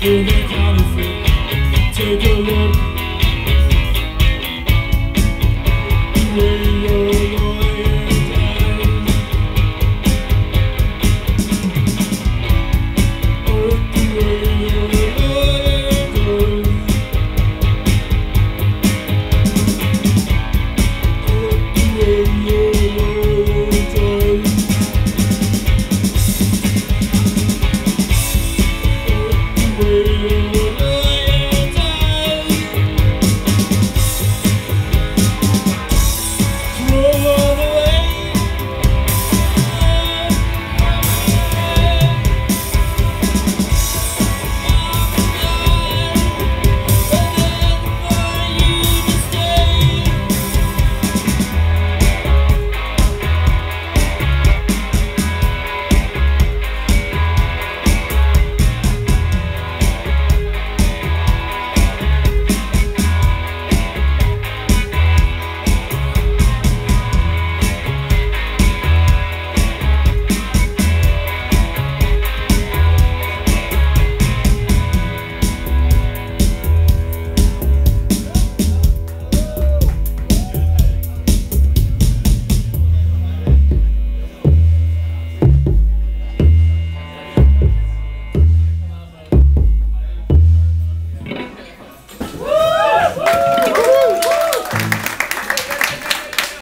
Every. quê.